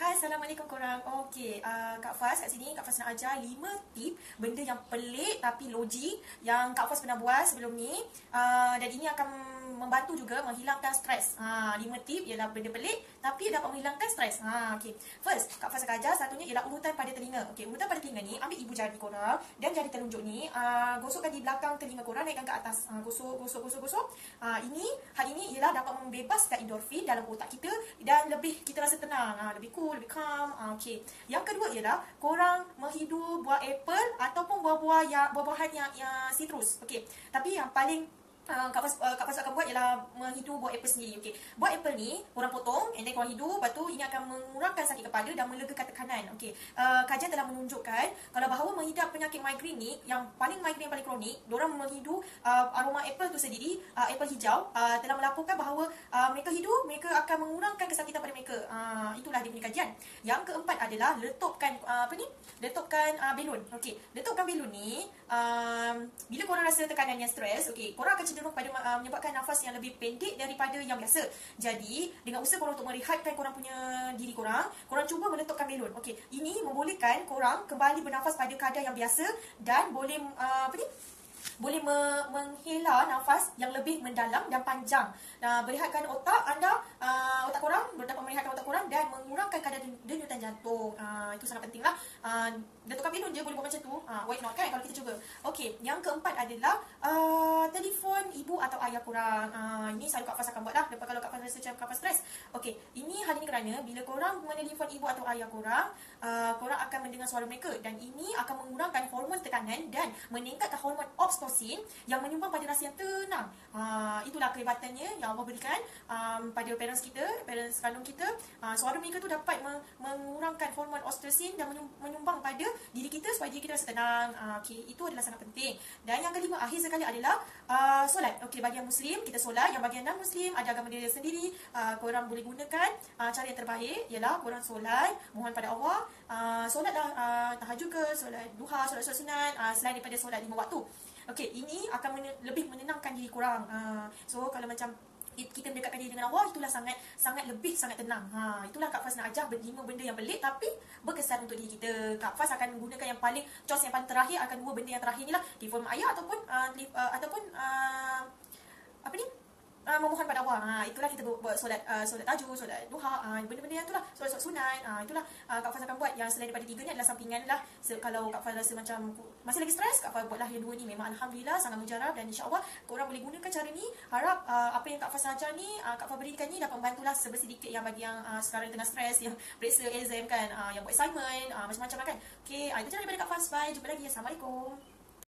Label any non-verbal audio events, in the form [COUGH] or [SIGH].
Hai, Assalamualaikum korang. Okey, uh, Kak Faz kat sini, Kak Faz nak ajar 5 tip benda yang pelik tapi logik yang Kak Faz pernah buat sebelum ni. Uh, dan ini akan membantu juga menghilangkan stres. Ha, 5 tip ialah benda pelik tapi dapat menghilangkan stres. Ha, okey. First, Kak Faz akan ajar satunya ialah urutan pada telinga. Okey, urutan pada telinga ni, ambil ibu jari korang dan jari telunjuk ni, uh, gosokkan di belakang telinga korang, naikkan ke atas. Uh, gosok, gosok, gosok, gosok. Uh, ini, hal ini ialah dapat membebaskan endorfin dalam otak kita dan lebih kita rasa tenang. Uh, lebih cool lebih calm. Uh, Okey. Yang kedua ialah korang menghidu buah apple ataupun buah-buah yang buah-buahan yang, yang citrus. Okey. Tapi yang paling Uh, uh, Kak Fas akan buat ialah menghidu buah apple sendiri. Okey. Buah apple ni korang potong and then korang hidu. Lepas tu ini akan mengurangkan sakit kepala dan melegakan tekanan. Okey. Uh, kajian telah menunjukkan kalau bahawa mengidap penyakit migraine ni yang paling migraine yang paling kronik, orang menghidu uh, aroma apple tu sendiri, uh, apple hijau uh, telah melaporkan bahawa uh, mereka hidu, mereka akan mengurangkan kesakitan pada mereka. Uh, itulah dia punya kajian. Yang keempat adalah letupkan uh, apa ni? Letupkan uh, belon. Okey. Letupkan belon ni uh, bila korang rasa tekanan yang stres, okey, korang akan cenderung pada uh, menyebabkan nafas yang lebih pendek daripada yang biasa. Jadi, dengan usaha korang untuk merehatkan korang punya diri korang, korang cuba meletupkan belon. Okey, ini membolehkan korang kembali bernafas pada kadar yang biasa dan boleh uh, apa ni? boleh me menghela nafas yang lebih mendalam dan panjang. Uh, berehatkan otak anda, uh, otak korang, dapat merehatkan otak korang dan mengurangkan kadar denyutan jantung. Uh, itu sangat pentinglah. Uh, Datuk Kapilun je boleh buat macam tu. Uh, why not kan kalau kita cuba. Okey, yang keempat adalah uh, telefon ibu atau ayah korang. Uh, ini selalu Kak Fas akan buat lah. Lepas kalau Kak Fas rasa macam Kak Fas stres. Okey, ini hal ini kerana bila korang menelefon ibu atau ayah korang, uh, korang akan mendengar suara mereka. Dan ini akan mengurangkan hormon tekanan dan meningkatkan hormon oxytocin yang menyumbang pada rasa yang tenang. Uh, itulah kehebatannya yang Allah berikan um, pada parents kita, parents kandung kita. Uh, suara mereka tu dapat mengurangkan hormon oxytocin dan menyumbang pada diri kita supaya diri kita rasa tenang. Uh, okay, itu adalah sangat penting. Dan yang kelima akhir sekali adalah uh, solat. Okey, bagi yang muslim kita solat, yang bagi yang non muslim ada agama dia sendiri, uh, korang boleh gunakan uh, cara yang terbaik ialah korang solat, mohon pada Allah, uh, solatlah uh, tahajud ke, solat duha, solat sunat uh, selain daripada solat lima waktu. Okey, ini akan men lebih menenangkan diri korang. Uh, so kalau macam kita mendekatkan diri dengan Allah itulah sangat sangat lebih sangat tenang. Ha itulah Kak Fas nak ajar lima benda yang pelik tapi berkesan untuk diri kita. Kak Fas akan menggunakan yang paling choice yang paling terakhir akan dua benda yang terakhir inilah telefon ayah ataupun uh, uh, ataupun uh, apa ni uh, memohon pada Allah. Ha, itulah kita buat solat uh, solat tahajud, solat duha, uh, benda-benda yang itulah, solat solat sunat. Uh, itulah uh, Kak Faz akan buat yang selain daripada tiga ni adalah sampingan lah. So, kalau Kak Faz rasa macam masih lagi stres, Kak Faz buatlah yang dua ni. Memang alhamdulillah sangat mujarab dan insya-Allah korang boleh gunakan cara ni. Harap uh, apa yang Kak Faz ajar ni, uh, Kak Faz berikan ni dapat membantulah sebesedikit yang bagi yang uh, sekarang tengah stres, yang [LAUGHS] periksa exam kan, uh, yang buat assignment, uh, macam-macam lah kan. Okay, uh, itu cara daripada Kak Faz. Bye. Jumpa lagi. Assalamualaikum.